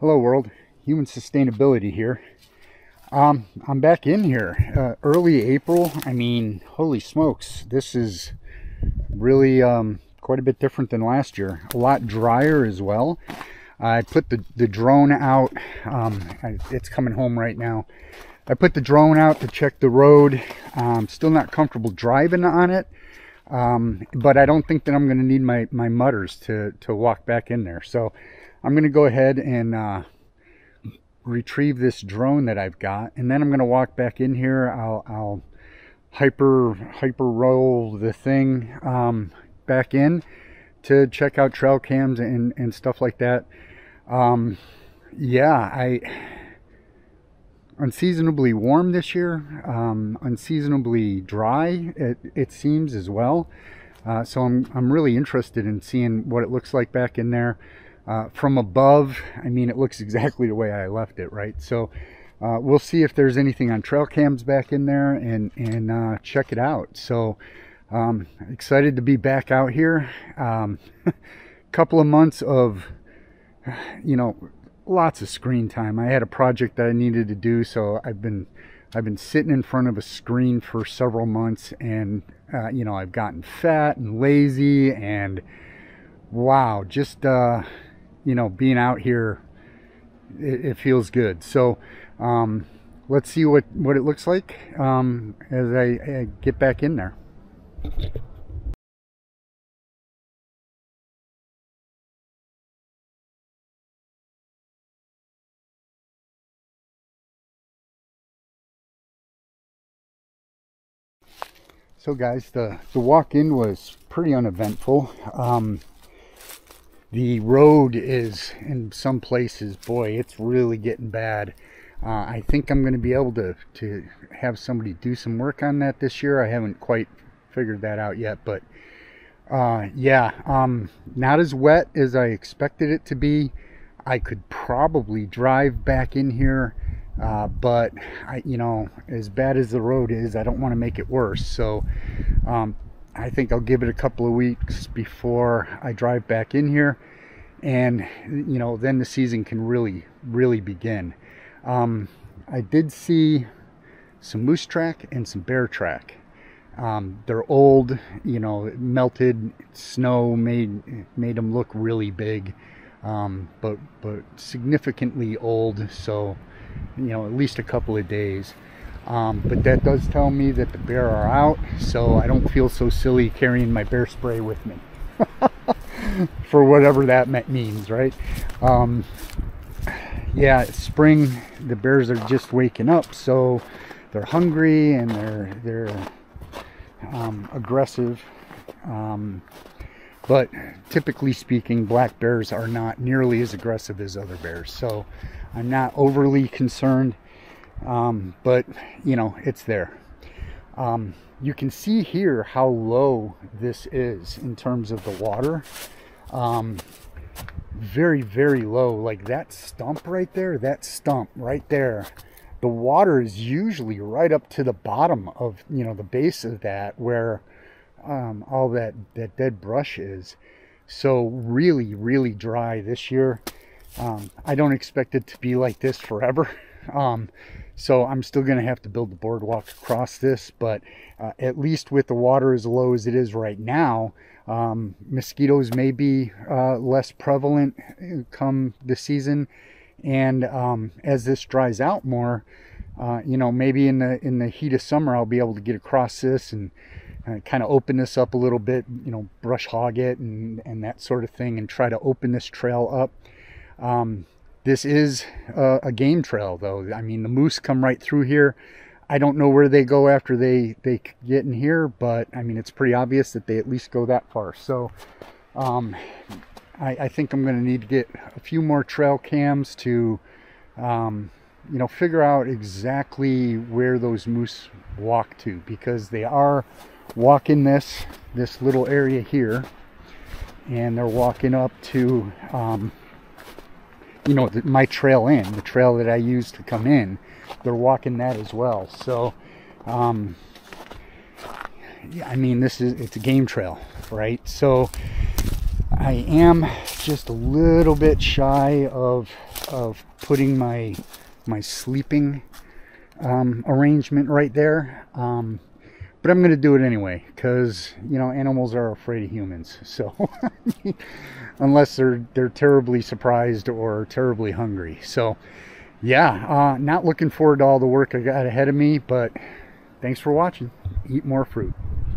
Hello world, human sustainability here. Um, I'm back in here, uh, early April. I mean, holy smokes, this is really um, quite a bit different than last year. A lot drier as well. I put the, the drone out, um, it's coming home right now. I put the drone out to check the road. I'm still not comfortable driving on it. Um, but I don't think that I'm going to need my, my mutters to, to walk back in there. So I'm going to go ahead and uh, retrieve this drone that I've got. And then I'm going to walk back in here. I'll, I'll hyper, hyper roll the thing um, back in to check out trail cams and, and stuff like that. Um, yeah, I unseasonably warm this year, um, unseasonably dry, it, it seems as well. Uh, so I'm, I'm really interested in seeing what it looks like back in there. Uh, from above, I mean, it looks exactly the way I left it, right? So uh, we'll see if there's anything on trail cams back in there and, and uh, check it out. So um, excited to be back out here. Um, couple of months of, you know, lots of screen time. I had a project that I needed to do, so I've been I've been sitting in front of a screen for several months, and uh, you know I've gotten fat and lazy, and wow, just uh, you know being out here, it, it feels good. So um, let's see what what it looks like um, as I, I get back in there. So guys, the, the walk-in was pretty uneventful. Um, the road is in some places, boy, it's really getting bad. Uh, I think I'm going to be able to, to have somebody do some work on that this year. I haven't quite figured that out yet, but uh, yeah, um, not as wet as I expected it to be. I could probably drive back in here uh, but I, you know, as bad as the road is, I don't want to make it worse. So um, I think I'll give it a couple of weeks before I drive back in here, and you know, then the season can really, really begin. Um, I did see some moose track and some bear track. Um, they're old, you know, melted snow made made them look really big, um, but but significantly old. So you know, at least a couple of days. Um, but that does tell me that the bear are out, so I don't feel so silly carrying my bear spray with me. For whatever that means, right? Um, yeah, spring, the bears are just waking up, so they're hungry and they're they're um, aggressive. But typically speaking, black bears are not nearly as aggressive as other bears. So I'm not overly concerned, um, but you know, it's there. Um, you can see here how low this is in terms of the water. Um, very, very low. Like that stump right there, that stump right there. The water is usually right up to the bottom of, you know, the base of that where um, all that, that dead brush is. So really, really dry this year. Um, I don't expect it to be like this forever. Um, so I'm still going to have to build the boardwalk across this, but uh, at least with the water as low as it is right now, um, mosquitoes may be uh, less prevalent uh, come the season. And um, as this dries out more, uh, you know, maybe in the in the heat of summer, I'll be able to get across this and uh, kind of open this up a little bit, you know, brush hog it and, and that sort of thing and try to open this trail up. Um, this is a, a, game trail though. I mean, the moose come right through here. I don't know where they go after they, they get in here, but I mean, it's pretty obvious that they at least go that far. So um, I, I, think I'm going to need to get a few more trail cams to, um, you know, figure out exactly where those moose walk to because they are walking this, this little area here and they're walking up to, um, you know, the, my trail in, the trail that I use to come in, they're walking that as well. So, um, yeah, I mean, this is, it's a game trail, right? So, I am just a little bit shy of of putting my my sleeping um, arrangement right there. Um, but I'm going to do it anyway because you know animals are afraid of humans. So unless they're they're terribly surprised or terribly hungry. So yeah, uh, not looking forward to all the work I got ahead of me, but thanks for watching. Eat more fruit.